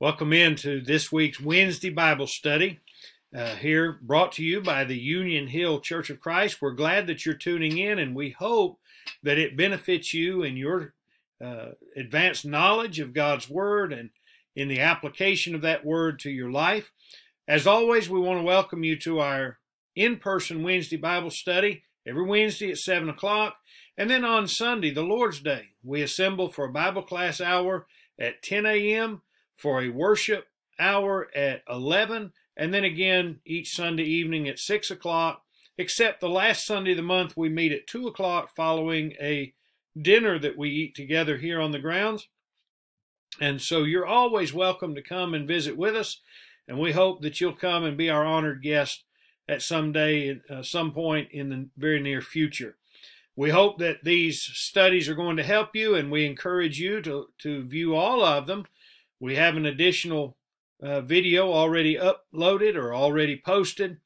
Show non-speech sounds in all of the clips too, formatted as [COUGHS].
Welcome into this week's Wednesday Bible study. Uh, here, brought to you by the Union Hill Church of Christ. We're glad that you're tuning in, and we hope that it benefits you in your uh, advanced knowledge of God's Word and in the application of that Word to your life. As always, we want to welcome you to our in person Wednesday Bible study every Wednesday at 7 o'clock. And then on Sunday, the Lord's Day, we assemble for a Bible class hour at 10 a.m for a worship hour at 11, and then again each Sunday evening at 6 o'clock, except the last Sunday of the month we meet at 2 o'clock following a dinner that we eat together here on the grounds. And so you're always welcome to come and visit with us, and we hope that you'll come and be our honored guest at some day, uh, some point in the very near future. We hope that these studies are going to help you, and we encourage you to, to view all of them we have an additional uh, video already uploaded or already posted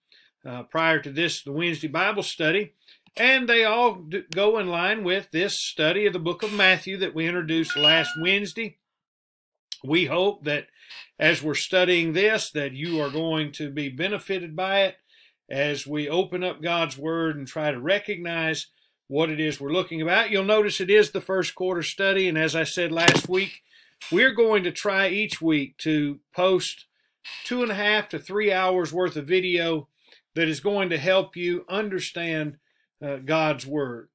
uh, prior to this, the Wednesday Bible study. And they all go in line with this study of the book of Matthew that we introduced last Wednesday. We hope that as we're studying this, that you are going to be benefited by it as we open up God's Word and try to recognize what it is we're looking about. You'll notice it is the first quarter study, and as I said last week, we're going to try each week to post two and a half to three hours worth of video that is going to help you understand uh, God's Word.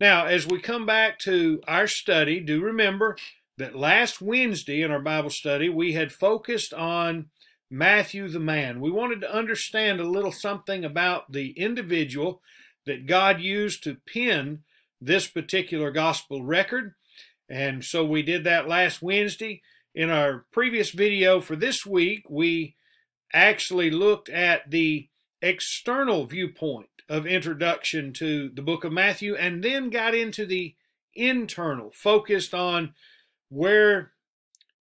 Now, as we come back to our study, do remember that last Wednesday in our Bible study, we had focused on Matthew the man. We wanted to understand a little something about the individual that God used to pen this particular gospel record. And so we did that last Wednesday. In our previous video for this week, we actually looked at the external viewpoint of introduction to the book of Matthew and then got into the internal, focused on where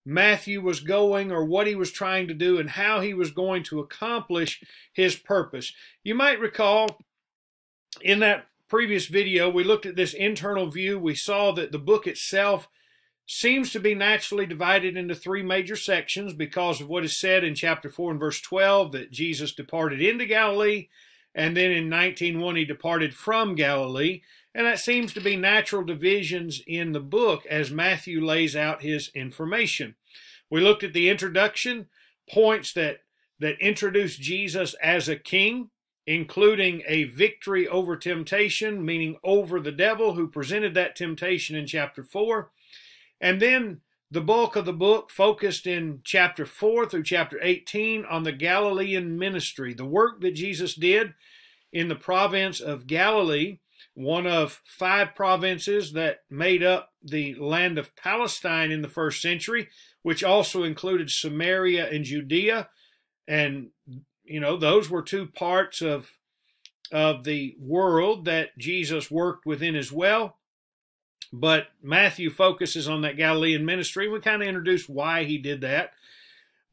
Matthew was going or what he was trying to do and how he was going to accomplish his purpose. You might recall in that previous video, we looked at this internal view. We saw that the book itself seems to be naturally divided into three major sections because of what is said in chapter 4 and verse 12 that Jesus departed into Galilee, and then in 19.1 he departed from Galilee. And that seems to be natural divisions in the book as Matthew lays out his information. We looked at the introduction, points that, that introduce Jesus as a king including a victory over temptation, meaning over the devil who presented that temptation in chapter 4. And then the bulk of the book focused in chapter 4 through chapter 18 on the Galilean ministry, the work that Jesus did in the province of Galilee, one of five provinces that made up the land of Palestine in the first century, which also included Samaria and Judea. And you know, those were two parts of of the world that Jesus worked within as well. But Matthew focuses on that Galilean ministry. We kind of introduced why he did that.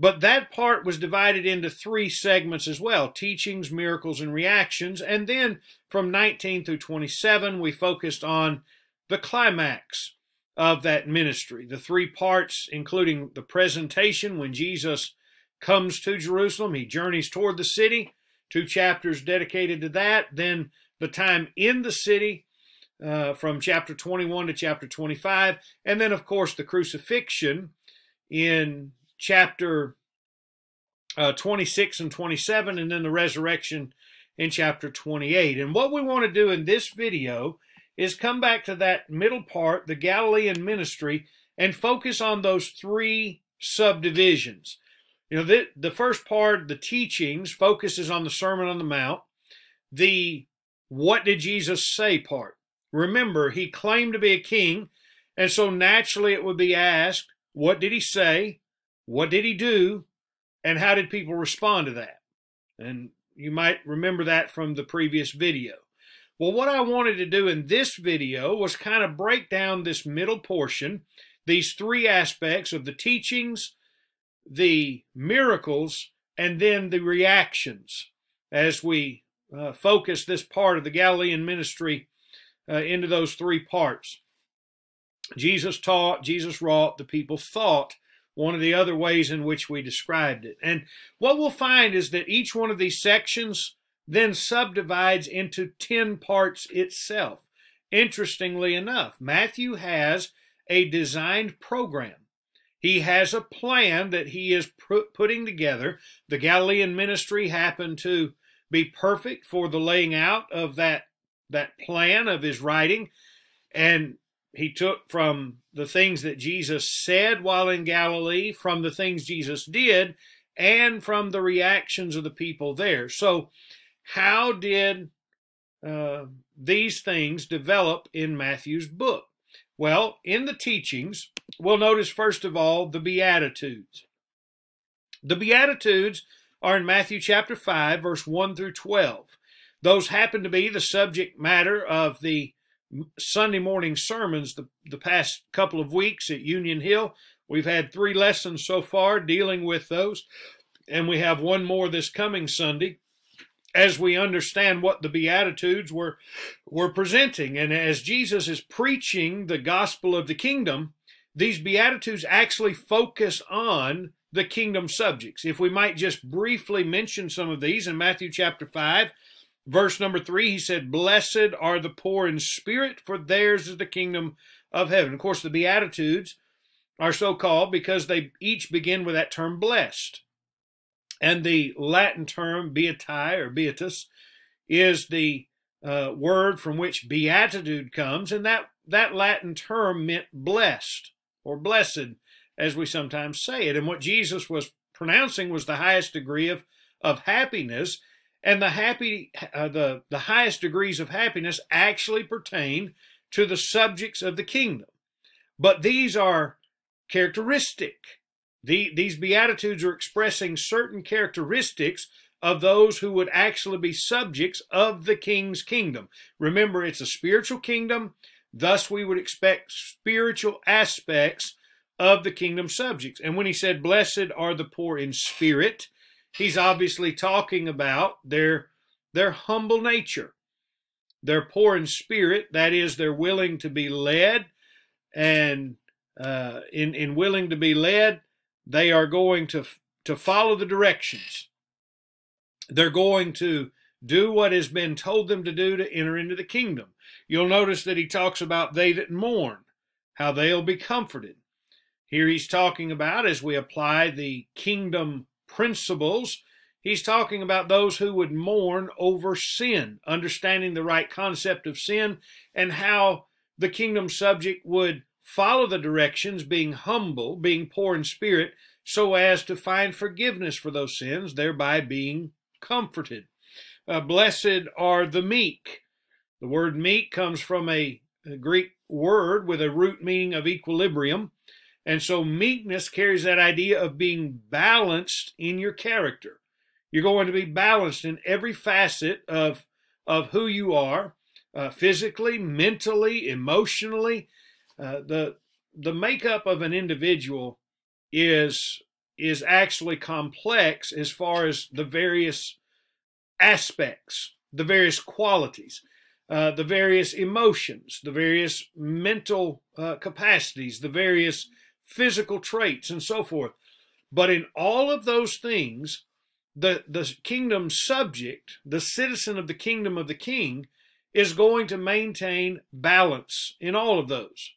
But that part was divided into three segments as well teachings, miracles, and reactions. And then from 19 through 27, we focused on the climax of that ministry. The three parts, including the presentation when Jesus comes to Jerusalem. He journeys toward the city, two chapters dedicated to that. Then the time in the city uh, from chapter 21 to chapter 25. And then, of course, the crucifixion in chapter uh, 26 and 27, and then the resurrection in chapter 28. And what we want to do in this video is come back to that middle part, the Galilean ministry, and focus on those three subdivisions. You know, the, the first part, the teachings, focuses on the Sermon on the Mount. The what did Jesus say part. Remember, he claimed to be a king, and so naturally it would be asked, what did he say? What did he do? And how did people respond to that? And you might remember that from the previous video. Well, what I wanted to do in this video was kind of break down this middle portion, these three aspects of the teachings, the miracles and then the reactions as we uh, focus this part of the Galilean ministry uh, into those three parts. Jesus taught, Jesus wrought, the people thought one of the other ways in which we described it. And what we'll find is that each one of these sections then subdivides into 10 parts itself. Interestingly enough, Matthew has a designed program. He has a plan that he is putting together. The Galilean ministry happened to be perfect for the laying out of that, that plan of his writing. And he took from the things that Jesus said while in Galilee, from the things Jesus did, and from the reactions of the people there. So, how did uh, these things develop in Matthew's book? Well, in the teachings, we'll notice first of all the Beatitudes. The Beatitudes are in Matthew chapter 5, verse 1 through 12. Those happen to be the subject matter of the Sunday morning sermons the, the past couple of weeks at Union Hill. We've had three lessons so far dealing with those, and we have one more this coming Sunday as we understand what the Beatitudes were, were presenting. And as Jesus is preaching the gospel of the kingdom, these Beatitudes actually focus on the kingdom subjects. If we might just briefly mention some of these in Matthew chapter 5, Verse number three, he said, Blessed are the poor in spirit, for theirs is the kingdom of heaven. Of course, the Beatitudes are so called because they each begin with that term blessed. And the Latin term beati or beatus is the uh, word from which beatitude comes, and that, that Latin term meant blessed or blessed, as we sometimes say it. And what Jesus was pronouncing was the highest degree of, of happiness. And the happy uh, the the highest degrees of happiness actually pertain to the subjects of the kingdom. But these are characteristic. The, these beatitudes are expressing certain characteristics of those who would actually be subjects of the king's kingdom. Remember it's a spiritual kingdom thus we would expect spiritual aspects of the kingdom subjects and when he said blessed are the poor in spirit he's obviously talking about their their humble nature. They're poor in spirit, that is, they're willing to be led, and uh, in in willing to be led, they are going to to follow the directions. They're going to do what has been told them to do to enter into the kingdom. You'll notice that he talks about they that mourn, how they'll be comforted. Here he's talking about as we apply the kingdom principles. He's talking about those who would mourn over sin, understanding the right concept of sin and how the kingdom subject would follow the directions, being humble, being poor in spirit, so as to find forgiveness for those sins, thereby being comforted. Uh, blessed are the meek. The word meek comes from a, a Greek word with a root meaning of equilibrium. And so meekness carries that idea of being balanced in your character. You're going to be balanced in every facet of, of who you are, uh, physically, mentally, emotionally. Uh, the the makeup of an individual is is actually complex as far as the various aspects, the various qualities, uh, the various emotions, the various mental uh, capacities, the various physical traits, and so forth. But in all of those things, the, the kingdom subject, the citizen of the kingdom of the king, is going to maintain balance in all of those.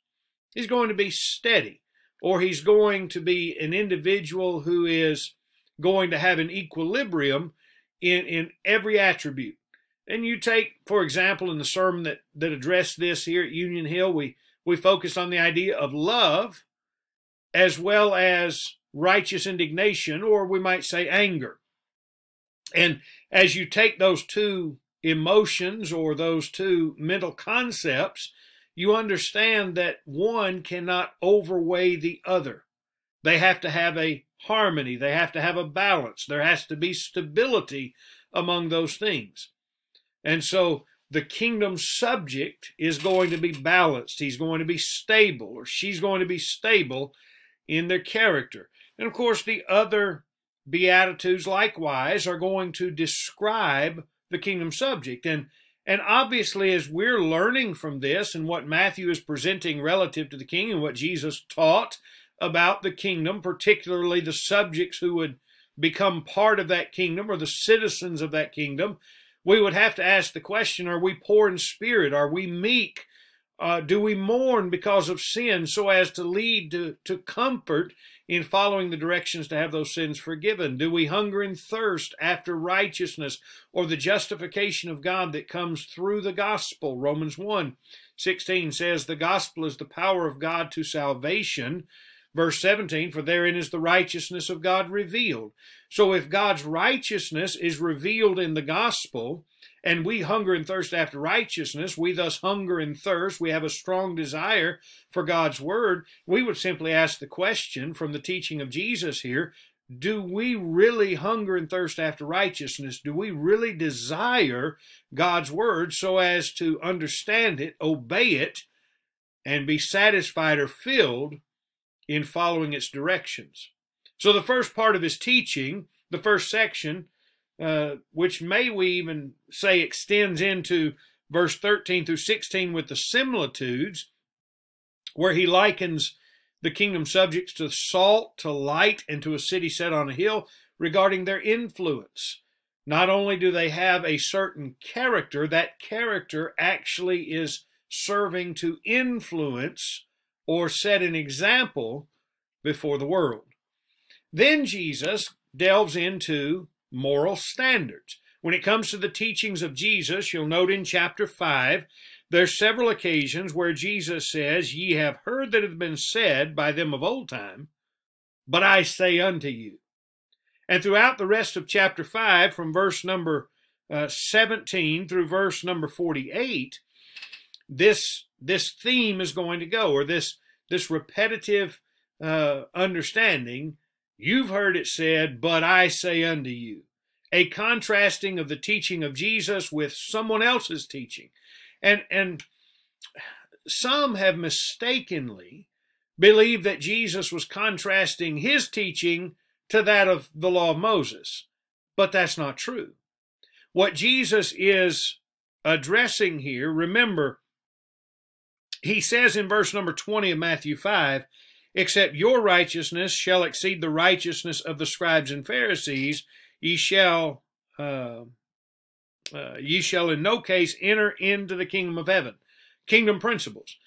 He's going to be steady, or he's going to be an individual who is going to have an equilibrium in, in every attribute. And you take, for example, in the sermon that, that addressed this here at Union Hill, we, we focused on the idea of love as well as righteous indignation, or we might say anger. And as you take those two emotions or those two mental concepts, you understand that one cannot overweigh the other. They have to have a harmony, they have to have a balance, there has to be stability among those things. And so the kingdom subject is going to be balanced, he's going to be stable, or she's going to be stable in their character. And of course, the other Beatitudes likewise are going to describe the kingdom subject. And, and obviously, as we're learning from this and what Matthew is presenting relative to the king and what Jesus taught about the kingdom, particularly the subjects who would become part of that kingdom or the citizens of that kingdom, we would have to ask the question Are we poor in spirit? Are we meek? Uh, do we mourn because of sin so as to lead to, to comfort in following the directions to have those sins forgiven? Do we hunger and thirst after righteousness or the justification of God that comes through the gospel? Romans 1 16 says, The gospel is the power of God to salvation. Verse 17, for therein is the righteousness of God revealed. So if God's righteousness is revealed in the gospel, and we hunger and thirst after righteousness, we thus hunger and thirst, we have a strong desire for God's word, we would simply ask the question from the teaching of Jesus here do we really hunger and thirst after righteousness? Do we really desire God's word so as to understand it, obey it, and be satisfied or filled in following its directions? So, the first part of his teaching, the first section, uh, which may we even say extends into verse 13 through 16 with the similitudes, where he likens the kingdom subjects to salt, to light, and to a city set on a hill regarding their influence. Not only do they have a certain character, that character actually is serving to influence or set an example before the world. Then Jesus delves into moral standards. When it comes to the teachings of Jesus, you'll note in chapter 5, there's several occasions where Jesus says, Ye have heard that it hath been said by them of old time, but I say unto you. And throughout the rest of chapter 5, from verse number uh, 17 through verse number 48, this, this theme is going to go, or this, this repetitive uh, understanding You've heard it said, but I say unto you. A contrasting of the teaching of Jesus with someone else's teaching. And, and some have mistakenly believed that Jesus was contrasting his teaching to that of the law of Moses. But that's not true. What Jesus is addressing here, remember, he says in verse number 20 of Matthew 5, except your righteousness shall exceed the righteousness of the scribes and Pharisees, ye shall uh, uh, ye shall in no case enter into the kingdom of heaven. Kingdom principles.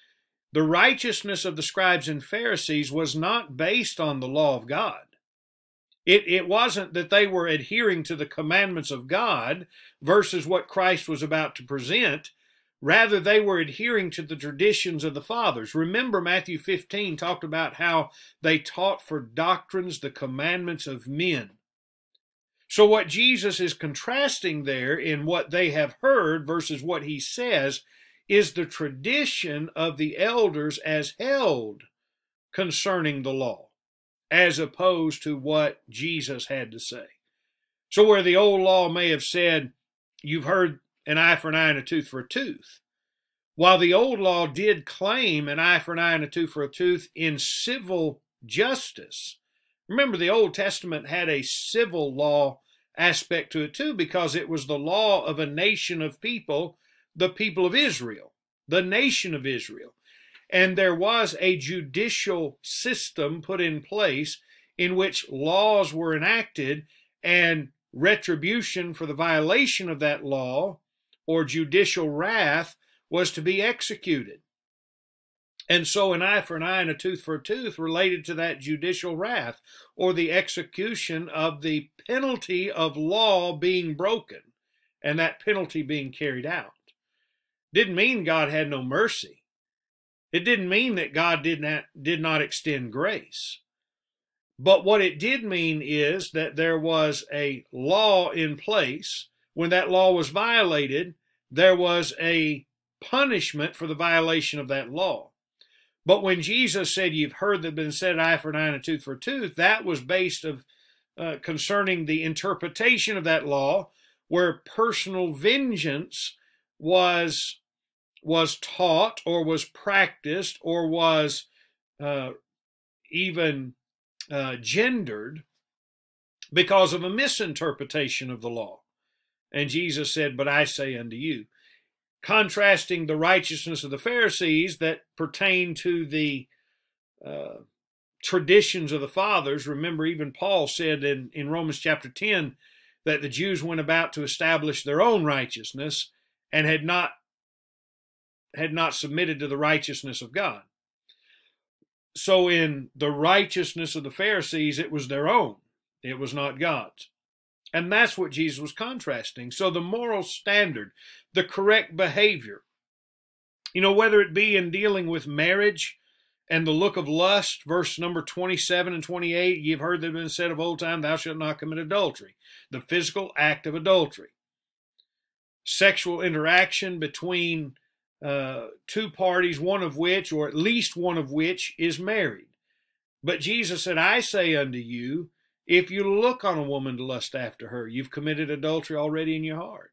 The righteousness of the scribes and Pharisees was not based on the law of God. It, it wasn't that they were adhering to the commandments of God versus what Christ was about to present. Rather, they were adhering to the traditions of the fathers. Remember, Matthew 15 talked about how they taught for doctrines the commandments of men. So, what Jesus is contrasting there in what they have heard versus what he says is the tradition of the elders as held concerning the law, as opposed to what Jesus had to say. So, where the old law may have said, You've heard an eye for an eye and a tooth for a tooth. While the old law did claim an eye for an eye and a tooth for a tooth in civil justice, remember the Old Testament had a civil law aspect to it too because it was the law of a nation of people, the people of Israel, the nation of Israel. And there was a judicial system put in place in which laws were enacted and retribution for the violation of that law or judicial wrath was to be executed. And so an eye for an eye and a tooth for a tooth related to that judicial wrath or the execution of the penalty of law being broken and that penalty being carried out. Didn't mean God had no mercy. It didn't mean that God did not, did not extend grace. But what it did mean is that there was a law in place. When that law was violated, there was a punishment for the violation of that law. But when Jesus said, You've heard that been said, eye for an eye and a tooth for a tooth, that was based of uh, concerning the interpretation of that law, where personal vengeance was was taught or was practiced or was uh, even uh, gendered because of a misinterpretation of the law. And Jesus said, But I say unto you, contrasting the righteousness of the Pharisees that pertain to the uh, traditions of the fathers. Remember, even Paul said in, in Romans chapter 10 that the Jews went about to establish their own righteousness and had not had not submitted to the righteousness of God. So in the righteousness of the Pharisees, it was their own. It was not God's. And that's what Jesus was contrasting. So the moral standard, the correct behavior, you know, whether it be in dealing with marriage and the look of lust, verse number 27 and 28, you've heard that been said of old time, thou shalt not commit adultery, the physical act of adultery. Sexual interaction between uh, two parties, one of which, or at least one of which, is married. But Jesus said, I say unto you, if you look on a woman to lust after her, you've committed adultery already in your heart.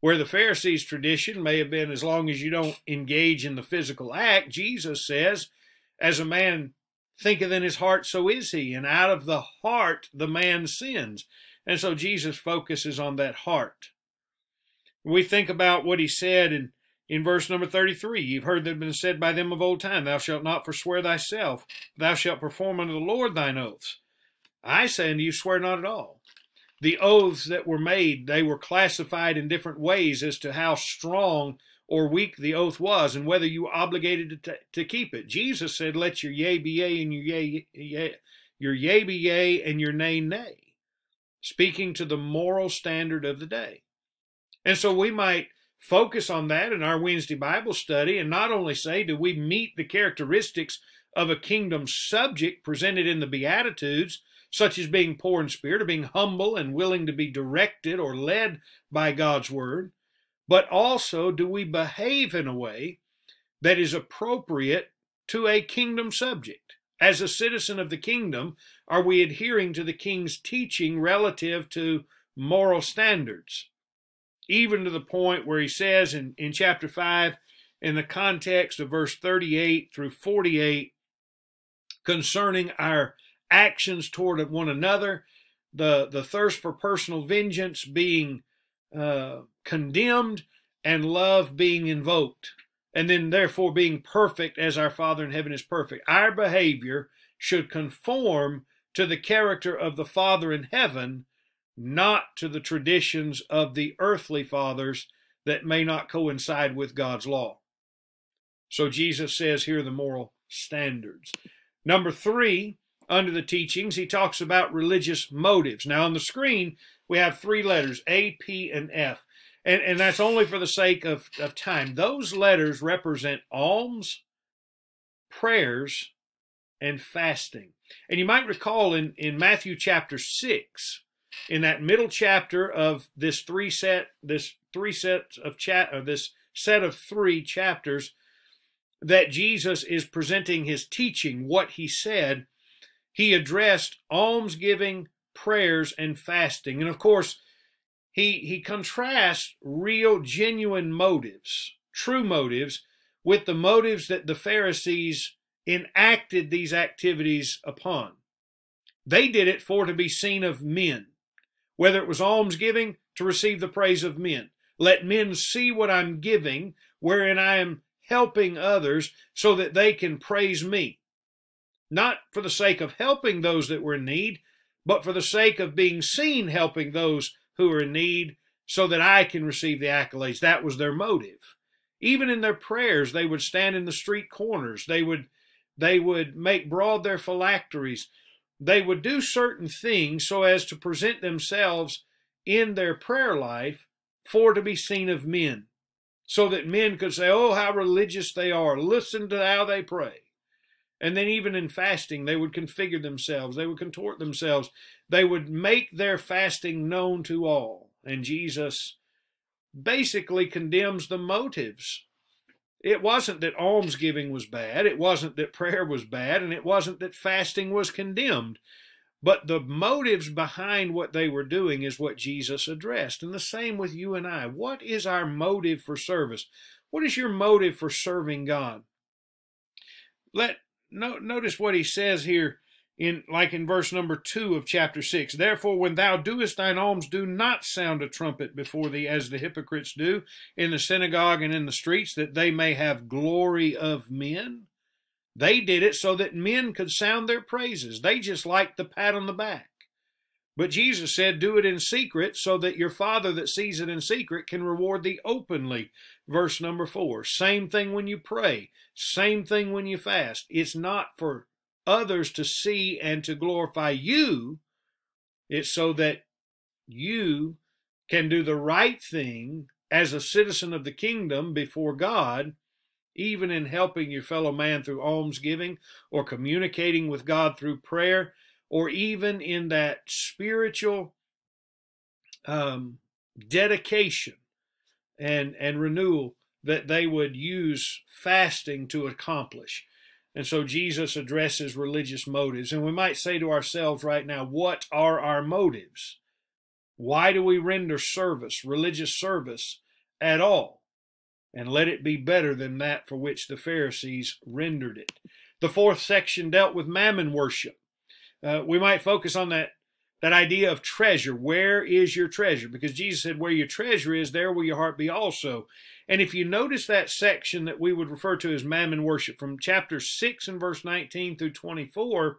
Where the Pharisees' tradition may have been as long as you don't engage in the physical act, Jesus says, as a man thinketh in his heart, so is he. And out of the heart, the man sins. And so Jesus focuses on that heart. We think about what he said in, in verse number 33. You've heard that been said by them of old time, Thou shalt not forswear thyself, thou shalt perform unto the Lord thine oaths. I say unto you, swear not at all the oaths that were made, they were classified in different ways as to how strong or weak the oath was and whether you were obligated to, to keep it. Jesus said, let your yea be yea and your yea, yea, your yea be yea and your nay nay, speaking to the moral standard of the day. And so we might focus on that in our Wednesday Bible study and not only say, do we meet the characteristics of a kingdom subject presented in the Beatitudes, such as being poor in spirit or being humble and willing to be directed or led by God's word, but also do we behave in a way that is appropriate to a kingdom subject? As a citizen of the kingdom, are we adhering to the king's teaching relative to moral standards? Even to the point where he says in, in chapter 5, in the context of verse 38 through 48, concerning our actions toward one another, the, the thirst for personal vengeance being uh, condemned, and love being invoked, and then therefore being perfect as our Father in heaven is perfect. Our behavior should conform to the character of the Father in heaven, not to the traditions of the earthly fathers that may not coincide with God's law. So Jesus says here the moral standards. Number three, under the teachings, he talks about religious motives. Now, on the screen, we have three letters A, P, and F. And, and that's only for the sake of, of time. Those letters represent alms, prayers, and fasting. And you might recall in, in Matthew chapter 6, in that middle chapter of this three set, this three sets of chat, or uh, this set of three chapters, that Jesus is presenting his teaching, what he said he addressed almsgiving, prayers, and fasting. And of course, he, he contrasts real, genuine motives, true motives, with the motives that the Pharisees enacted these activities upon. They did it for to be seen of men, whether it was almsgiving to receive the praise of men. Let men see what I'm giving, wherein I am helping others so that they can praise me not for the sake of helping those that were in need, but for the sake of being seen helping those who are in need so that I can receive the accolades. That was their motive. Even in their prayers, they would stand in the street corners. They would, they would make broad their phylacteries. They would do certain things so as to present themselves in their prayer life for to be seen of men, so that men could say, Oh, how religious they are. Listen to how they pray. And then, even in fasting, they would configure themselves, they would contort themselves, they would make their fasting known to all. And Jesus basically condemns the motives. It wasn't that almsgiving was bad, it wasn't that prayer was bad, and it wasn't that fasting was condemned. But the motives behind what they were doing is what Jesus addressed. And the same with you and I. What is our motive for service? What is your motive for serving God? Let no, notice what he says here in like in verse number 2 of chapter 6 therefore when thou doest thine alms do not sound a trumpet before thee as the hypocrites do in the synagogue and in the streets that they may have glory of men They did it so that men could sound their praises. They just liked the pat on the back. But Jesus said, Do it in secret so that your Father that sees it in secret can reward thee openly. Verse number four. Same thing when you pray. Same thing when you fast. It's not for others to see and to glorify you. It's so that you can do the right thing as a citizen of the kingdom before God, even in helping your fellow man through almsgiving or communicating with God through prayer or even in that spiritual um, dedication and and renewal that they would use fasting to accomplish. And so Jesus addresses religious motives. And we might say to ourselves right now, what are our motives? Why do we render service, religious service, at all? And let it be better than that for which the Pharisees rendered it. The fourth section dealt with mammon worship uh, we might focus on that that idea of treasure. Where is your treasure? Because Jesus said, "Where your treasure is, there will your heart be also." And if you notice that section that we would refer to as mammon worship from chapter 6 and verse 19 through 24,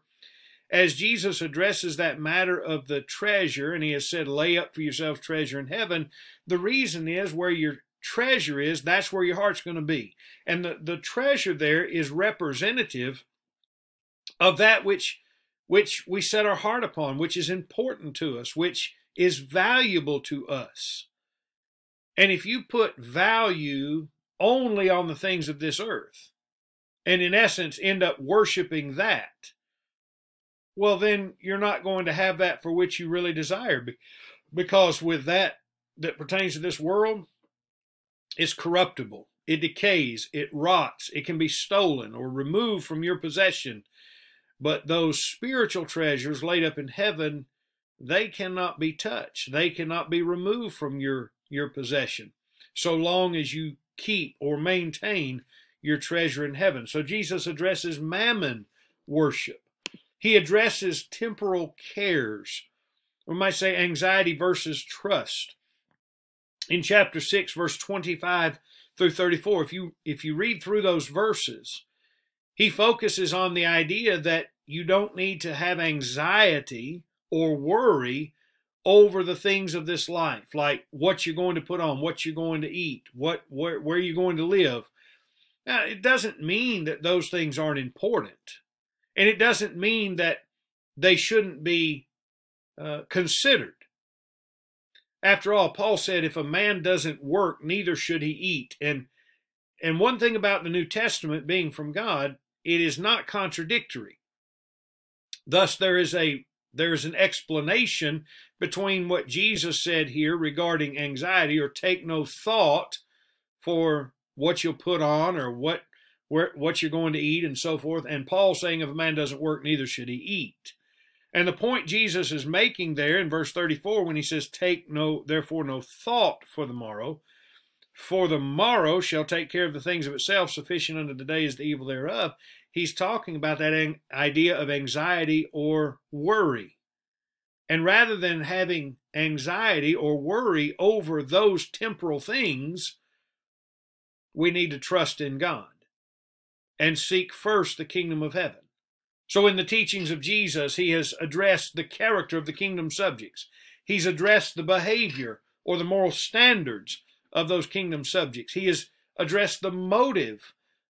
as Jesus addresses that matter of the treasure, and he has said, lay up for yourselves treasure in heaven, the reason is where your treasure is, that's where your heart's going to be. And the, the treasure there is representative of that which which we set our heart upon, which is important to us, which is valuable to us. And if you put value only on the things of this earth, and in essence end up worshiping that, well, then you're not going to have that for which you really desire. Because with that that pertains to this world, it's corruptible, it decays, it rots, it can be stolen or removed from your possession but those spiritual treasures laid up in heaven, they cannot be touched. They cannot be removed from your, your possession so long as you keep or maintain your treasure in heaven. So Jesus addresses mammon worship. He addresses temporal cares. We might say anxiety versus trust. In chapter 6, verse 25 through 34, if you if you read through those verses, he focuses on the idea that you don't need to have anxiety or worry over the things of this life, like what you're going to put on, what you're going to eat, what where, where you're going to live. Now, it doesn't mean that those things aren't important, and it doesn't mean that they shouldn't be uh, considered. After all, Paul said, "If a man doesn't work, neither should he eat." And and one thing about the New Testament being from God, it is not contradictory. Thus, there is a there's an explanation between what Jesus said here regarding anxiety, or take no thought for what you'll put on or what where, what you're going to eat and so forth, and Paul saying if a man doesn't work, neither should he eat. And the point Jesus is making there in verse 34 when he says, Take no, therefore, no thought for the morrow, for the morrow shall take care of the things of itself, sufficient unto the day is the evil thereof he's talking about that idea of anxiety or worry. And rather than having anxiety or worry over those temporal things, we need to trust in God and seek first the kingdom of heaven. So, in the teachings of Jesus, he has addressed the character of the kingdom subjects. He's addressed the behavior or the moral standards of those kingdom subjects. He has addressed the motive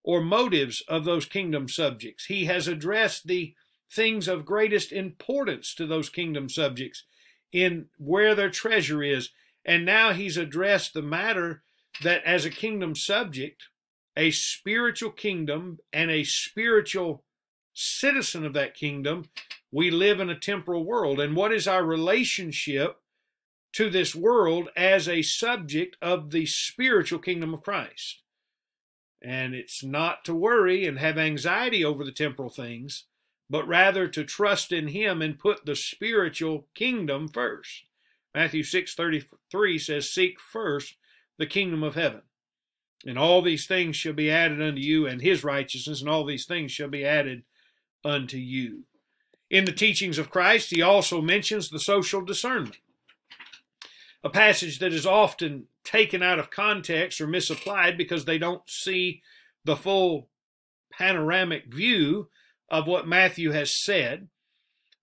or motives of those kingdom subjects. He has addressed the things of greatest importance to those kingdom subjects in where their treasure is. And now he's addressed the matter that as a kingdom subject, a spiritual kingdom and a spiritual citizen of that kingdom, we live in a temporal world. And what is our relationship to this world as a subject of the spiritual kingdom of Christ? And it's not to worry and have anxiety over the temporal things, but rather to trust in Him and put the spiritual kingdom first. Matthew 6:33 says, "Seek first the kingdom of heaven, and all these things shall be added unto you, and His righteousness, and all these things shall be added unto you." In the teachings of Christ, He also mentions the social discernment, a passage that is often taken out of context or misapplied because they don't see the full panoramic view of what Matthew has said.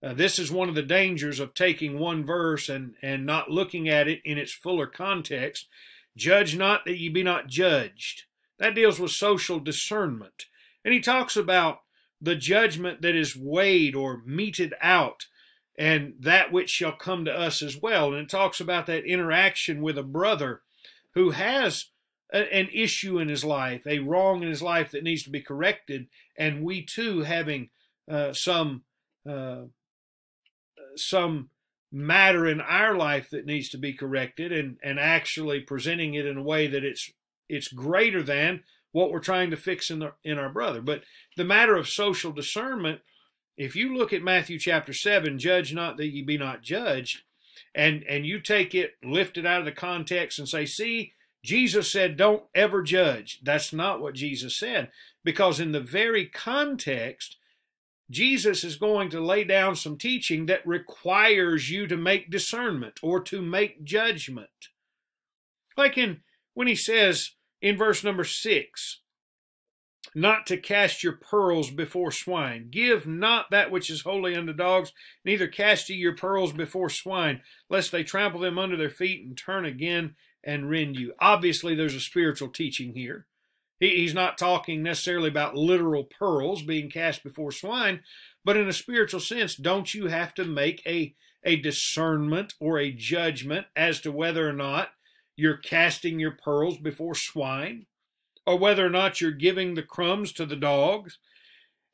Uh, this is one of the dangers of taking one verse and, and not looking at it in its fuller context. Judge not that ye be not judged. That deals with social discernment. And he talks about the judgment that is weighed or meted out and that which shall come to us as well. And it talks about that interaction with a brother who has a, an issue in his life, a wrong in his life that needs to be corrected, and we too having uh, some uh, some matter in our life that needs to be corrected, and and actually presenting it in a way that it's it's greater than what we're trying to fix in the, in our brother. But the matter of social discernment if you look at Matthew chapter 7, judge not that ye be not judged, and, and you take it, lift it out of the context and say, see, Jesus said, don't ever judge. That's not what Jesus said, because in the very context, Jesus is going to lay down some teaching that requires you to make discernment or to make judgment. Like in when he says in verse number six, not to cast your pearls before swine. Give not that which is holy unto dogs, neither cast ye your pearls before swine, lest they trample them under their feet and turn again and rend you. Obviously, there's a spiritual teaching here. he's not talking necessarily about literal pearls being cast before swine, but in a spiritual sense, don't you have to make a, a discernment or a judgment as to whether or not you're casting your pearls before swine? Or whether or not you're giving the crumbs to the dogs.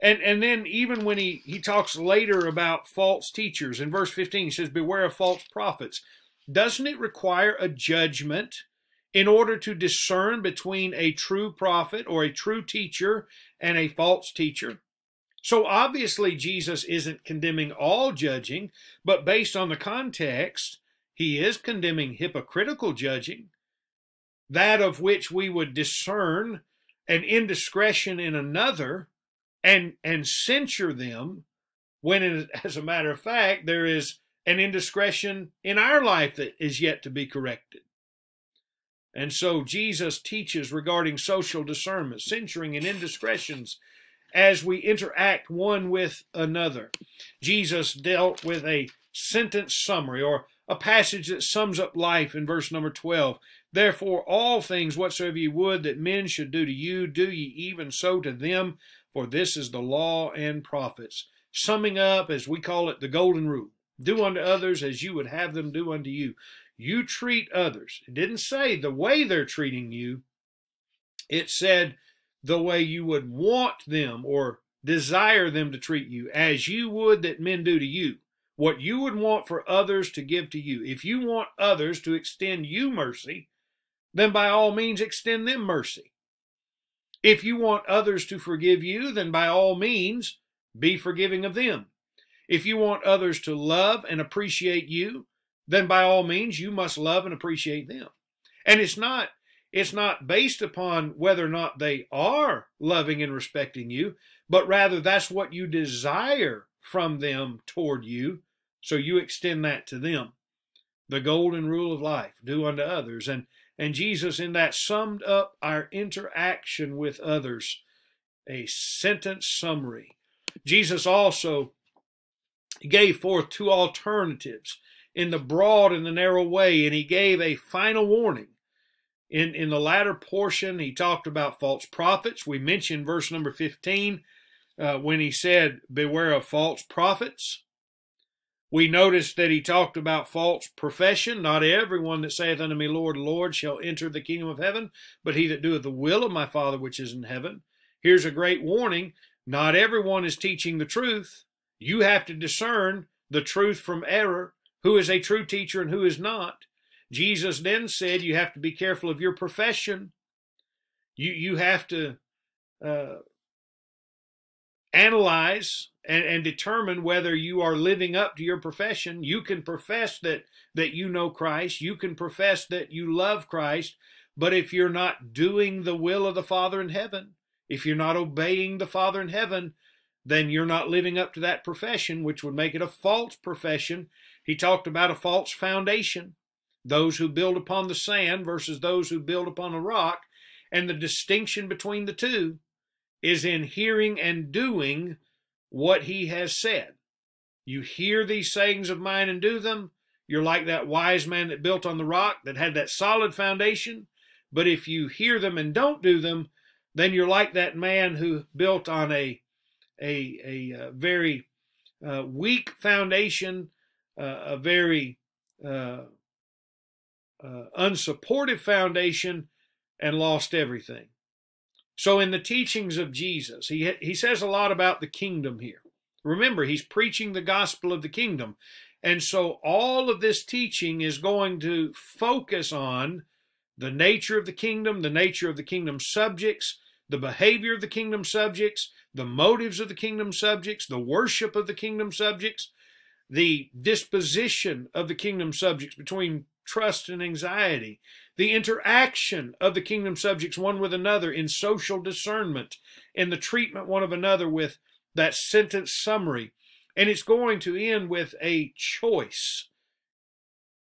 And and then even when he, he talks later about false teachers, in verse 15 he says, Beware of false prophets. Doesn't it require a judgment in order to discern between a true prophet or a true teacher and a false teacher? So obviously Jesus isn't condemning all judging, but based on the context, he is condemning hypocritical judging that of which we would discern an indiscretion in another and and censure them when [LAUGHS] as a matter of fact there is an indiscretion in our life that is yet to be corrected. And so jesus teaches regarding social discernment censuring and indiscretions as we interact one with another. Jesus dealt with a sentence summary or a passage that sums up life in verse number 12 Therefore, all things whatsoever ye would that men should do to you, do ye even so to them, for this is the law and prophets. Summing up, as we call it, the golden rule do unto others as you would have them do unto you. You treat others. It didn't say the way they're treating you, it said the way you would want them or desire them to treat you, as you would that men do to you. What you would want for others to give to you. If you want others to extend you mercy, then by all means extend them mercy. If you want others to forgive you, then by all means be forgiving of them. If you want others to love and appreciate you, then by all means you must love and appreciate them. And it's not it's not based upon whether or not they are loving and respecting you, but rather that's what you desire from them toward you, so you extend that to them. The golden rule of life, do unto others. And and Jesus, in that, summed up our interaction with others. A sentence summary. Jesus also gave forth two alternatives in the broad and the narrow way, and he gave a final warning. In, in the latter portion, he talked about false prophets. We mentioned verse number 15 uh, when he said, Beware of false prophets. We notice that he talked about false profession. Not everyone that saith unto me, Lord, Lord, shall enter the kingdom of heaven, but he that doeth the will of my Father which is in heaven. Here's a great warning. Not everyone is teaching the truth. You have to discern the truth from error, who is a true teacher and who is not. Jesus then said you have to be careful of your profession. You, you have to uh, analyze and, and determine whether you are living up to your profession. You can profess that that you know Christ, you can profess that you love Christ, but if you're not doing the will of the Father in heaven, if you're not obeying the Father in heaven, then you're not living up to that profession, which would make it a false profession. He talked about a false foundation, those who build upon the sand versus those who build upon a rock, and the distinction between the two is in hearing and doing what he has said. You hear these sayings of mine and do them. You're like that wise man that built on the rock that had that solid foundation. But if you hear them and don't do them, then you're like that man who built on a a, a, uh, very uh, weak foundation, uh, a very uh, uh, unsupportive foundation, and lost everything. So, in the teachings of Jesus, he, he says a lot about the kingdom here. Remember, he's preaching the gospel of the kingdom. And so, all of this teaching is going to focus on the nature of the kingdom, the nature of the kingdom subjects, the behavior of the kingdom subjects, the motives of the kingdom subjects, the worship of the kingdom subjects, the disposition of the kingdom subjects between trust and anxiety, the interaction of the kingdom subjects one with another in social discernment, in the treatment one of another with that sentence summary. And it's going to end with a choice.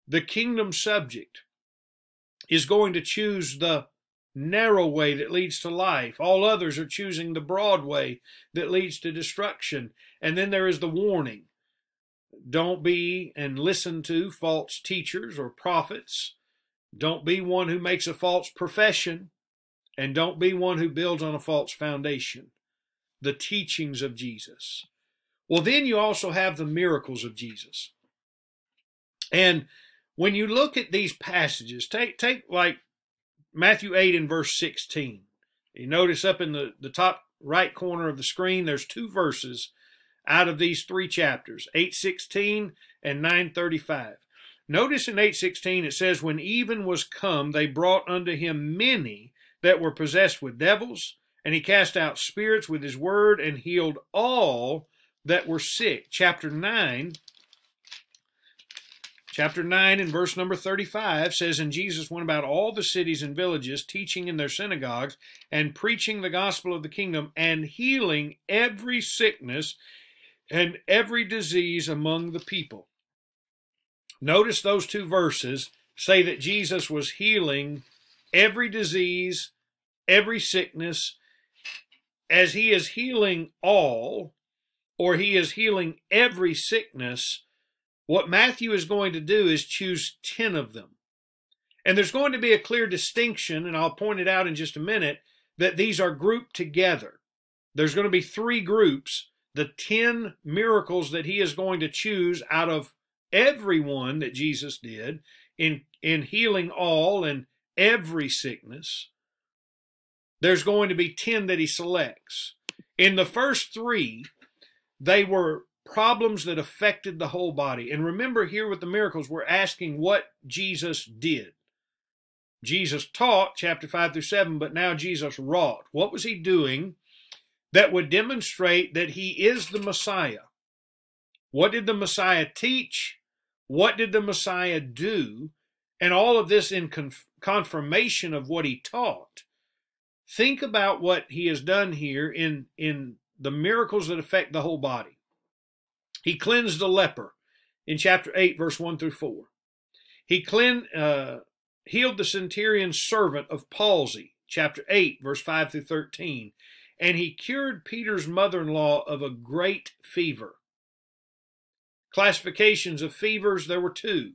The kingdom subject is going to choose the narrow way that leads to life. All others are choosing the broad way that leads to destruction. And then there is the warning don't be and listen to false teachers or prophets don't be one who makes a false profession, and don't be one who builds on a false foundation. The teachings of Jesus. Well, then you also have the miracles of Jesus. And when you look at these passages, take take like Matthew 8 and verse 16. You notice up in the, the top right corner of the screen, there's two verses out of these three chapters, 816 and 935. Notice in 8:16 it says when even was come they brought unto him many that were possessed with devils and he cast out spirits with his word and healed all that were sick. Chapter 9 Chapter 9 and verse number 35 says, And Jesus went about all the cities and villages, teaching in their synagogues, and preaching the gospel of the kingdom, and healing every sickness and every disease among the people. Notice those two verses say that Jesus was healing every disease, every sickness, as he is healing all, or he is healing every sickness. What Matthew is going to do is choose 10 of them. And there's going to be a clear distinction, and I'll point it out in just a minute, that these are grouped together. There's going to be three groups the 10 miracles that he is going to choose out of everyone that Jesus did in, in healing all and every sickness. There's going to be 10 that he selects. In the first three, they were problems that affected the whole body. And remember, here with the miracles, we're asking what Jesus did. Jesus taught, chapter 5 through 7, but now Jesus wrought. What was he doing that would demonstrate that he is the Messiah? What did the Messiah teach? What did the Messiah do? And all of this in conf- confirmation of what he taught. Think about what he has done here in, in the miracles that affect the whole body. He cleansed the leper in chapter 8, verse 1 through 4. He clean, uh, healed the centurion's servant of palsy, chapter 8, verse 5 through 13. And he cured Peter's mother in law of a great fever classifications of fevers, there were two.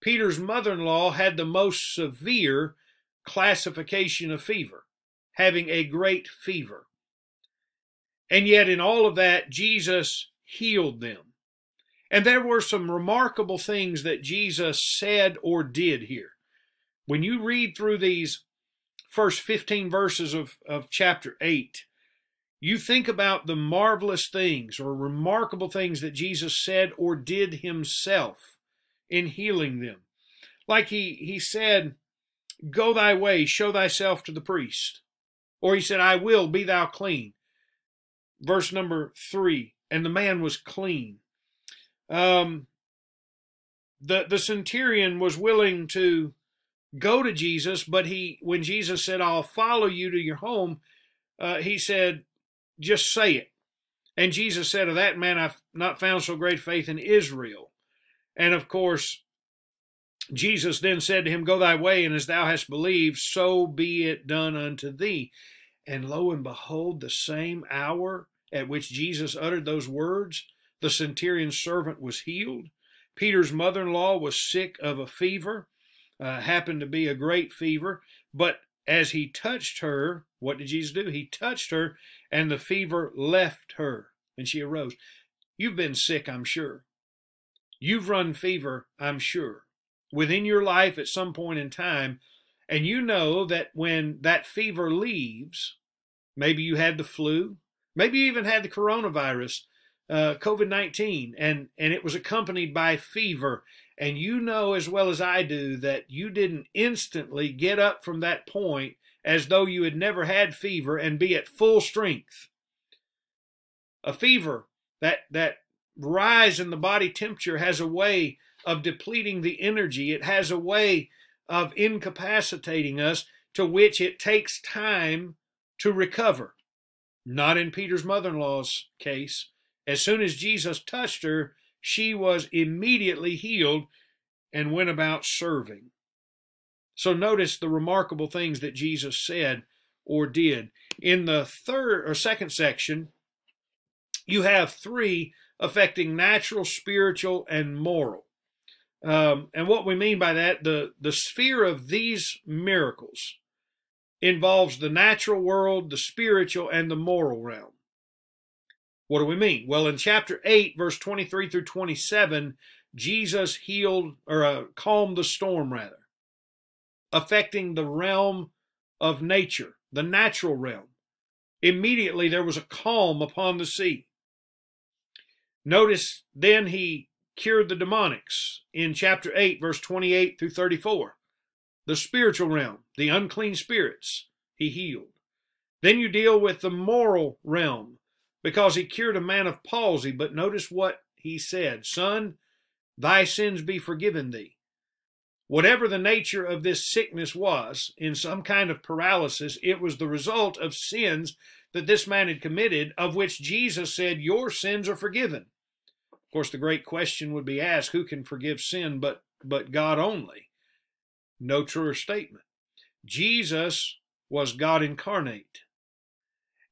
Peter's mother in law had the most severe classification of fever, having a great fever. And yet, in all of that, Jesus healed them. And there were some remarkable things that Jesus said or did here. When you read through these first 15 verses of, of chapter 8, you think about the marvelous things or remarkable things that Jesus said or did himself in healing them. Like he, he said, Go thy way, show thyself to the priest. Or he said, I will, be thou clean. Verse number three, and the man was clean. Um, the, the centurion was willing to go to Jesus, but he, when Jesus said, I'll follow you to your home, uh, he said, just say it. And Jesus said, Of that man I've not found so great faith in Israel. And of course, Jesus then said to him, Go thy way, and as thou hast believed, so be it done unto thee. And lo and behold, the same hour at which Jesus uttered those words, the centurion's servant was healed. Peter's mother in law was sick of a fever, uh, happened to be a great fever, but as he touched her, what did Jesus do? He touched her, and the fever left her, and she arose. You've been sick, I'm sure. You've run fever, I'm sure, within your life at some point in time. And you know that when that fever leaves, maybe you had the flu, maybe you even had the coronavirus, uh, COVID 19, and, and it was accompanied by fever. And you know as well as I do that you didn't instantly get up from that point as though you had never had fever and be at full strength. A fever, that, that rise in the body temperature, has a way of depleting the energy. It has a way of incapacitating us to which it takes time to recover. Not in Peter's mother in law's case. As soon as Jesus touched her, she was immediately healed and went about serving. So notice the remarkable things that Jesus said or did. In the third or second section, you have three affecting natural, spiritual, and moral. Um, and what we mean by that, the, the sphere of these miracles involves the natural world, the spiritual, and the moral realm. What do we mean? Well, in chapter 8, verse 23 through 27, Jesus healed or uh, calmed the storm, rather, affecting the realm of nature, the natural realm. Immediately there was a calm upon the sea. Notice then he cured the demonics in chapter 8, verse 28 through 34. The spiritual realm, the unclean spirits, he healed. Then you deal with the moral realm because he cured a man of palsy. But notice what he said Son, thy sins be forgiven thee. Whatever the nature of this sickness was, in some kind of paralysis, it was the result of sins that this man had committed, of which Jesus said, Your sins are forgiven. Of course, the great question would be asked who can forgive sin but, but God only? No truer statement. Jesus was God incarnate.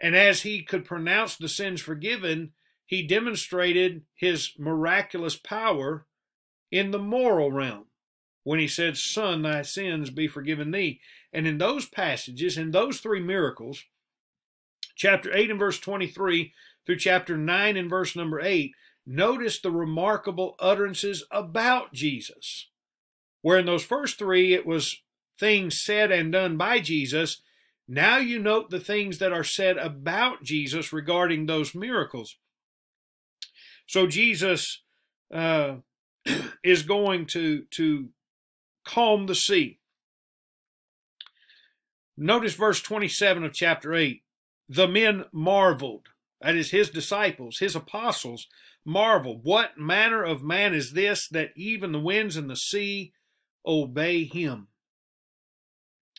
And as he could pronounce the sins forgiven, he demonstrated his miraculous power in the moral realm when he said, Son, thy sins be forgiven thee. And in those passages, in those three miracles, chapter 8 and verse 23 through chapter 9 and verse number 8, notice the remarkable utterances about Jesus. Where in those first three, it was things said and done by Jesus. Now you note the things that are said about Jesus regarding those miracles. So Jesus uh, [CLEARS THROAT] is going to, to calm the sea. Notice verse 27 of chapter 8. The men marveled, that is, his disciples, his apostles, marveled. What manner of man is this that even the winds and the sea obey him?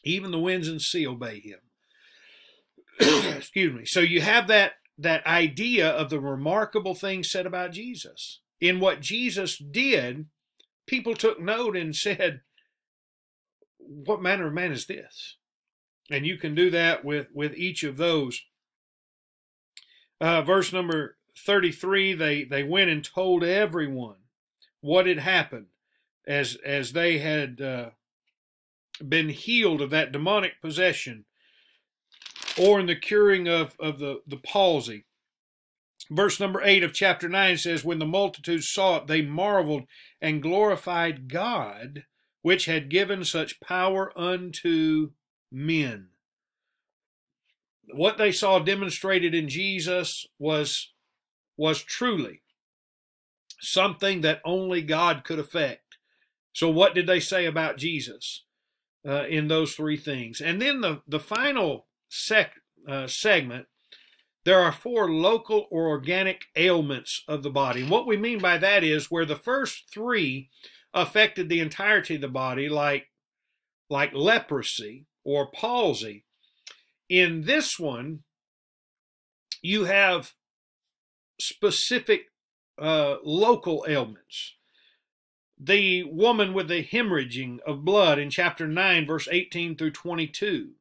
Even the winds and sea obey him. [COUGHS] Excuse me. So you have that that idea of the remarkable things said about Jesus. In what Jesus did, people took note and said, What manner of man is this? And you can do that with, with each of those. Uh, verse number 33 they, they went and told everyone what had happened as, as they had uh, been healed of that demonic possession or in the curing of, of the, the palsy. Verse number 8 of chapter 9 says, When the multitude saw it, they marveled and glorified God, which had given such power unto men. What they saw demonstrated in Jesus was, was truly something that only God could effect. So, what did they say about Jesus uh, in those three things? And then the, the final sec, uh, segment, there are four local or organic ailments of the body. And what we mean by that is where the first three affected the entirety of the body, like, like leprosy or palsy. In this one, you have specific uh, local ailments. The woman with the hemorrhaging of blood in chapter 9, verse 18 through 22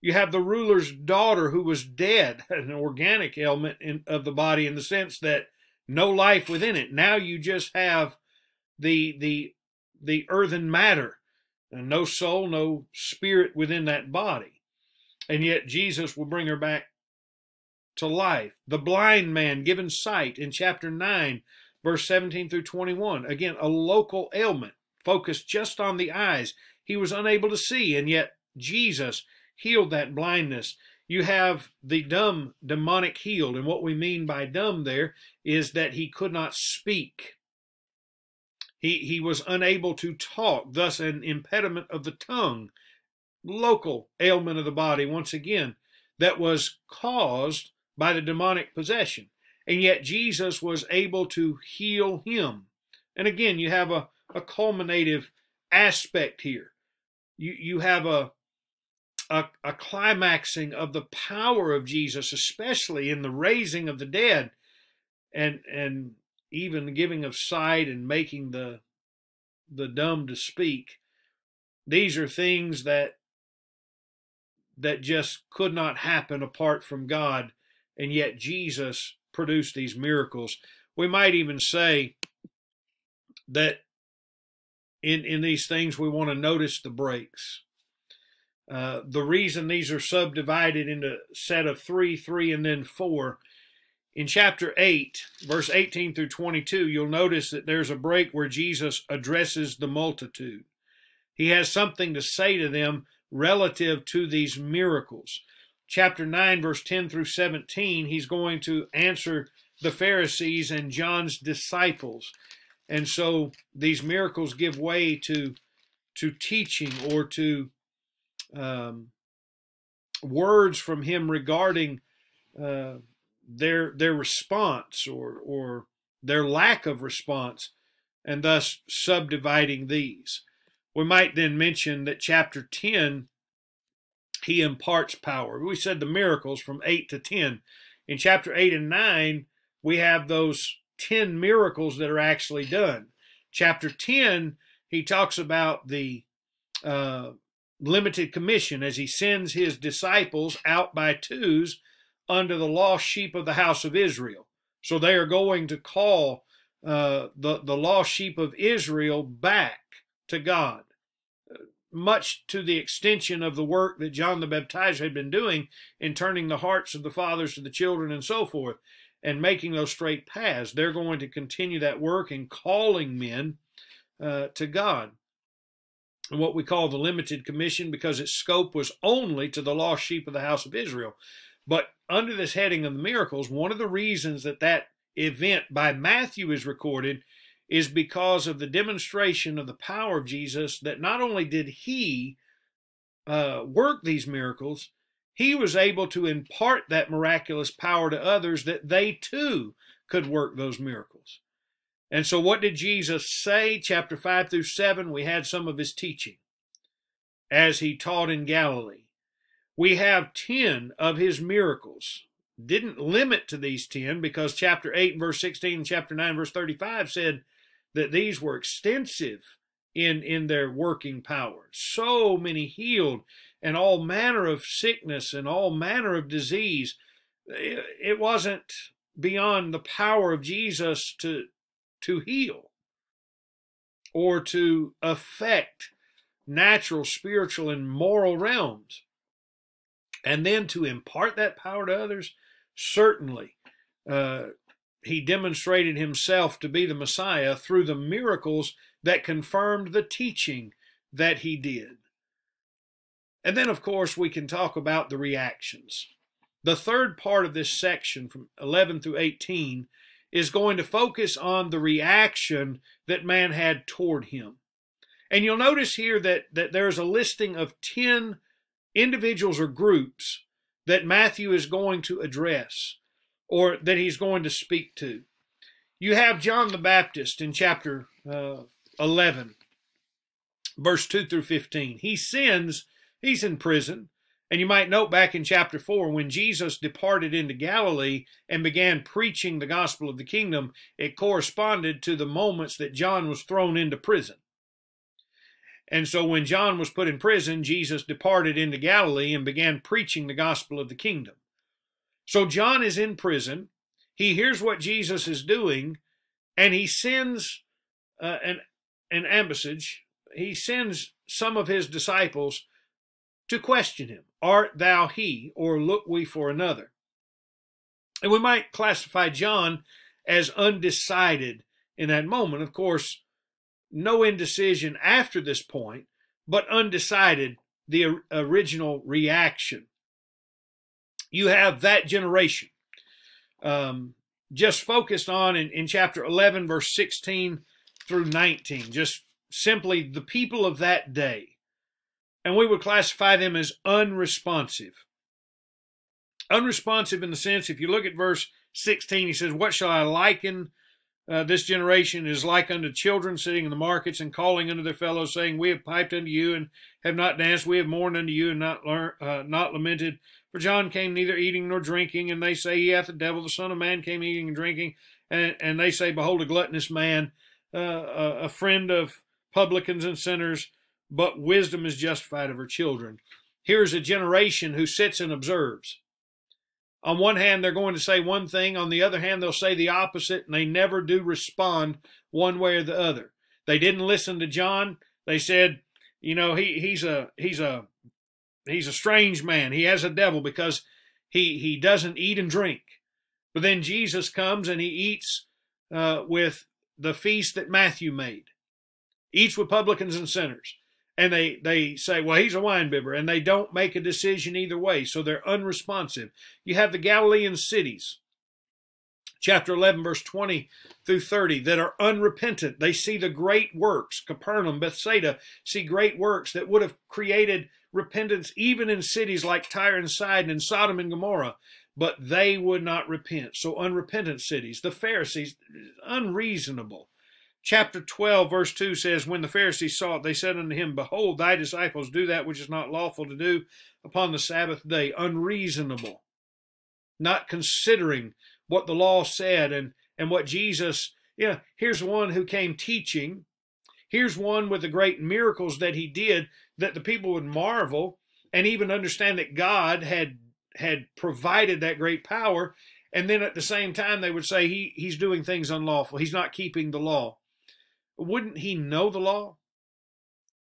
You have the ruler's daughter who was dead, [LAUGHS] an organic element in, of the body in the sense that no life within it. Now you just have the the the earthen matter, and no soul, no spirit within that body. And yet Jesus will bring her back to life. The blind man given sight in chapter 9, verse 17 through 21. Again, a local ailment focused just on the eyes. He was unable to see, and yet Jesus healed that blindness. You have the dumb demonic healed, and what we mean by dumb there is that he could not speak. He, he was unable to talk, thus an impediment of the tongue. Local ailment of the body, once again, that was caused by the demonic possession. And yet Jesus was able to heal him. And again, you have a, a culminative aspect here. You, you have a, a, a climaxing of the power of Jesus, especially in the raising of the dead and, and even the giving of sight and making the, the dumb to speak. These are things that that just could not happen apart from God and yet Jesus produced these miracles. We might even say that in, in these things we want to notice the breaks. Uh, the reason these are subdivided into a set of three, three, and then four. In chapter 8, verse 18 through 22, you'll notice that there's a break where Jesus addresses the multitude. He has something to say to them relative to these miracles chapter 9, verse 10 through 17, he's going to answer the Pharisees and John's disciples. And so these miracles give way to, to teaching or to um, words from him regarding uh, their, their response or, or their lack of response, and thus subdividing these. We might then mention that chapter 10 he imparts power. We said the miracles from 8 to 10. In chapter 8 and 9, we have those 10 miracles that are actually done. Chapter 10, he talks about the uh, limited commission as he sends his disciples out by twos under the lost sheep of the house of Israel. So they are going to call uh, the, the lost sheep of Israel back to God much to the extension of the work that John the Baptizer had been doing in turning the hearts of the fathers to the children and so forth and making those straight paths. They're going to continue that work in calling men uh, to God. And what we call the limited commission because its scope was only to the lost sheep of the house of Israel. But under this heading of the miracles, one of the reasons that that event by Matthew is recorded is because of the demonstration of the power of Jesus that not only did he uh, work these miracles, he was able to impart that miraculous power to others that they too could work those miracles. And so, what did Jesus say? Chapter 5 through 7, we had some of his teaching as he taught in Galilee. We have 10 of his miracles. Didn't limit to these 10 because chapter 8 verse 16 and chapter 9 verse 35 said that these were extensive in, in their working power. So many healed, and all manner of sickness and all manner of disease. It, it wasn't beyond the power of Jesus to, to heal or to affect natural, spiritual, and moral realms. And then to impart that power to others, certainly. Uh, he demonstrated himself to be the Messiah through the miracles that confirmed the teaching that he did. And then, of course, we can talk about the reactions. The third part of this section, from 11 through 18, is going to focus on the reaction that man had toward him. And you'll notice here that, that there's a listing of 10 individuals or groups that Matthew is going to address or that he's going to speak to. You have John the Baptist in chapter uh, 11, verse 2 through 15. He sins, he's in prison. And you might note back in chapter 4, when Jesus departed into Galilee and began preaching the gospel of the kingdom, it corresponded to the moments that John was thrown into prison. And so when John was put in prison, Jesus departed into Galilee and began preaching the gospel of the kingdom. So John is in prison. He hears what Jesus is doing, and he sends uh, an, an ambassage. He sends some of his disciples to question him Art thou he, or look we for another? And we might classify John as undecided in that moment. Of course, no indecision after this point, but undecided, the original reaction. You have that generation um, just focused on in, in chapter 11, verse 16 through 19, just simply the people of that day. And we would classify them as unresponsive. Unresponsive in the sense, if you look at verse 16, he says, What shall I liken uh, this generation is like unto children sitting in the markets and calling unto their fellows, saying, We have piped unto you and have not danced. We have mourned unto you and not uh, not lamented. For John came neither eating nor drinking, and they say he hath the devil. The Son of Man came eating and drinking, and, and they say, Behold, a gluttonous man, uh, a, a friend of publicans and sinners, but wisdom is justified of her children. Here's a generation who sits and observes. On one hand, they're going to say one thing. On the other hand, they'll say the opposite, and they never do respond one way or the other. They didn't listen to John. They said, you know, he, he's a he's a he's a strange man. He has a devil because he he doesn't eat and drink. But then Jesus comes and he eats uh, with the feast that Matthew made, eats with publicans and sinners and they they say, well, he's a wine bibber, and they don't make a decision either way, so they're unresponsive. You have the Galilean cities, chapter 11, verse 20 through 30, that are unrepentant. They see the great works, Capernaum, Bethsaida, see great works that would have created repentance even in cities like Tyre and Sidon and Sodom and Gomorrah, but they would not repent. So unrepentant cities, the Pharisees, unreasonable. Chapter 12, verse 2 says, When the Pharisees saw it, they said unto him, Behold, thy disciples do that which is not lawful to do upon the Sabbath day, unreasonable, not considering what the law said and, and what Jesus, yeah, here's one who came teaching. Here's one with the great miracles that he did that the people would marvel and even understand that God had had provided that great power. And then at the same time, they would say he, he's doing things unlawful. He's not keeping the law. Wouldn't he know the law?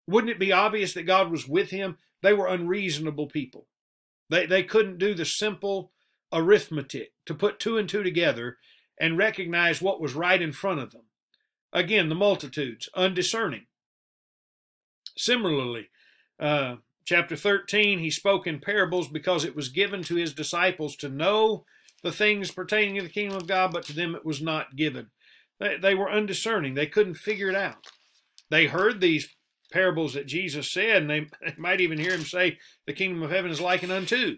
Wouldn't it be obvious that God was with him? They were unreasonable people. They, they couldn't do the simple arithmetic to put two and two together and recognize what was right in front of them. Again, the multitudes, undiscerning. Similarly, uh, chapter 13, he spoke in parables because it was given to his disciples to know the things pertaining to the kingdom of God, but to them it was not given. They, they were undiscerning. They couldn't figure it out. They heard these parables that Jesus said, and they, [LAUGHS] they might even hear him say, The kingdom of heaven is likened unto.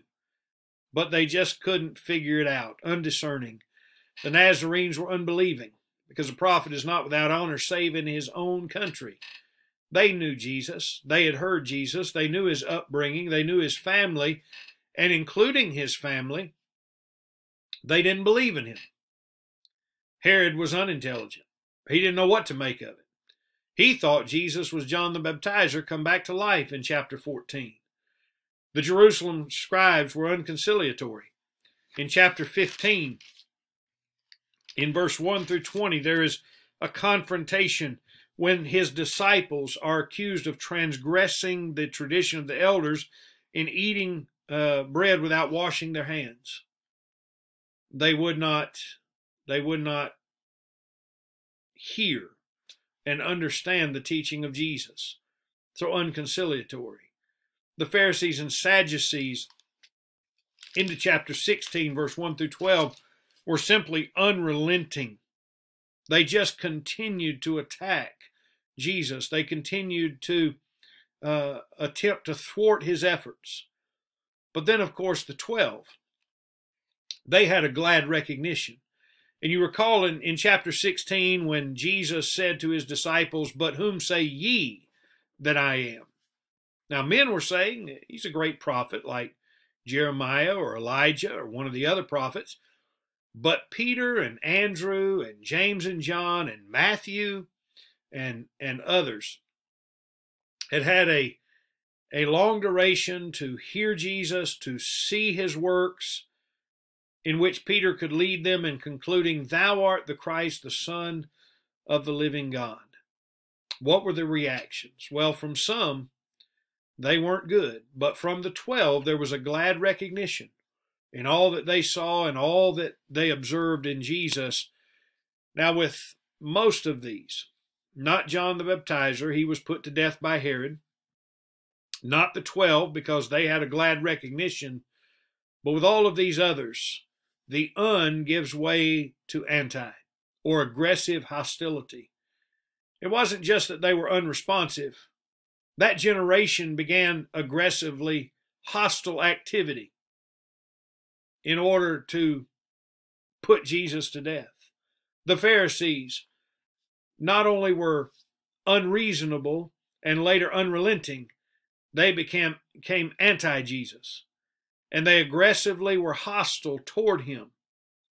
But they just couldn't figure it out, undiscerning. The Nazarenes were unbelieving because a prophet is not without honor save in his own country. They knew Jesus. They had heard Jesus. They knew his upbringing. They knew his family. And including his family, they didn't believe in him. Herod was unintelligent. He didn't know what to make of it. He thought Jesus was John the Baptizer come back to life in chapter 14. The Jerusalem scribes were unconciliatory. In chapter 15, in verse 1 through 20, there is a confrontation when his disciples are accused of transgressing the tradition of the elders in eating uh, bread without washing their hands. They would not they would not hear and understand the teaching of Jesus. So unconciliatory. The Pharisees and Sadducees into chapter 16, verse 1 through 12, were simply unrelenting. They just continued to attack Jesus. They continued to uh, attempt to thwart his efforts. But then, of course, the 12, they had a glad recognition. And you recall in, in chapter 16 when Jesus said to his disciples, But whom say ye that I am? Now, men were saying he's a great prophet like Jeremiah or Elijah or one of the other prophets. But Peter and Andrew and James and John and Matthew and, and others had had a, a long duration to hear Jesus, to see his works, in which Peter could lead them in concluding, Thou art the Christ, the Son of the living God. What were the reactions? Well, from some, they weren't good, but from the twelve, there was a glad recognition in all that they saw and all that they observed in Jesus. Now, with most of these, not John the Baptizer, he was put to death by Herod, not the twelve, because they had a glad recognition, but with all of these others, the un gives way to anti or aggressive hostility. It wasn't just that they were unresponsive. That generation began aggressively hostile activity in order to put Jesus to death. The Pharisees not only were unreasonable and later unrelenting, they became, became anti Jesus. And they aggressively were hostile toward him,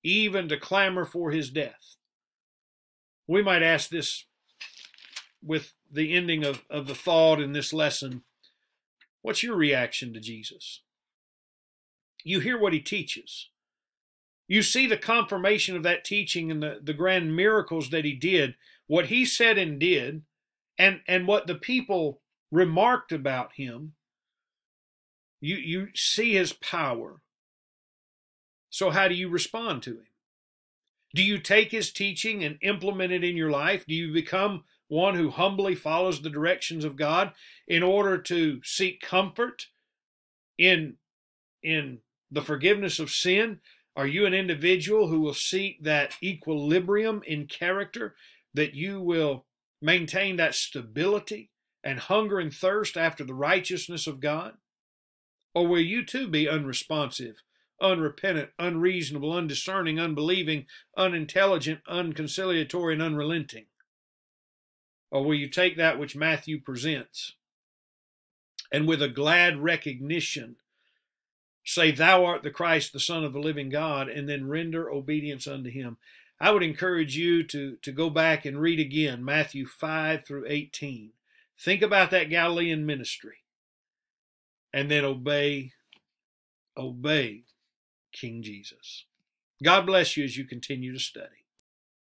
even to clamor for his death. We might ask this with the ending of, of the thought in this lesson what's your reaction to Jesus? You hear what he teaches. You see the confirmation of that teaching and the, the grand miracles that he did, what he said and did, and, and what the people remarked about him. You, you see his power. So, how do you respond to him? Do you take his teaching and implement it in your life? Do you become one who humbly follows the directions of God in order to seek comfort in, in the forgiveness of sin? Are you an individual who will seek that equilibrium in character, that you will maintain that stability and hunger and thirst after the righteousness of God? Or will you too be unresponsive, unrepentant, unreasonable, undiscerning, unbelieving, unintelligent, unconciliatory, and unrelenting? Or will you take that which Matthew presents and with a glad recognition say, Thou art the Christ, the Son of the living God, and then render obedience unto him? I would encourage you to, to go back and read again Matthew 5 through 18. Think about that Galilean ministry and then obey, obey King Jesus. God bless you as you continue to study.